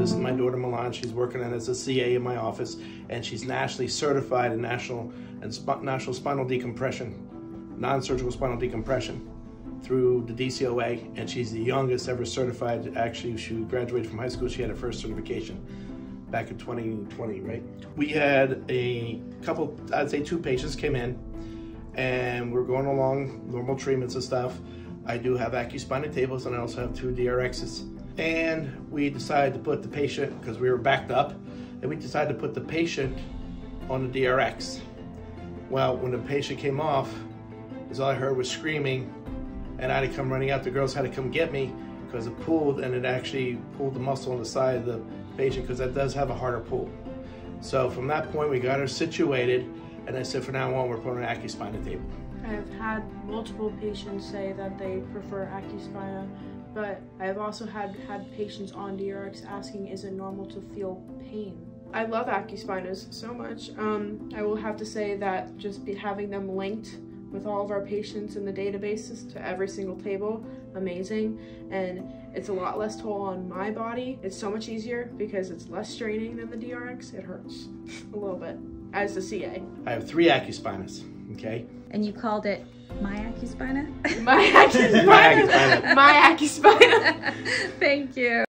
This is my daughter Milan. She's working as a CA in my office, and she's nationally certified in national and sp national spinal decompression, non-surgical spinal decompression through the DCOA, and she's the youngest ever certified. Actually, she graduated from high school. She had her first certification back in 2020, right? We had a couple, I'd say two patients came in, and we're going along normal treatments and stuff. I do have Accu-SPINA tables, and I also have two DRXs. And we decided to put the patient, because we were backed up, and we decided to put the patient on the DRX. Well, when the patient came off, is all I heard was screaming and I had to come running out. The girls had to come get me because it pulled and it actually pulled the muscle on the side of the patient because that does have a harder pull. So from that point, we got her situated, and I said, for now on, we're putting an Accu-SPINA table. I've had multiple patients say that they prefer Accu-SPINA, but I've also had had patients on DRX asking, is it normal to feel pain? I love Accu-SPINAs so much. Um, I will have to say that just be having them linked with all of our patients in the databases to every single table amazing. And it's a lot less toll on my body. It's so much easier because it's less straining than the drx it hurts a little bit as the ca i have three Accu-SPINAs okay? And you called it my acuspina my acuspina my acuspina, my acuspina. thank you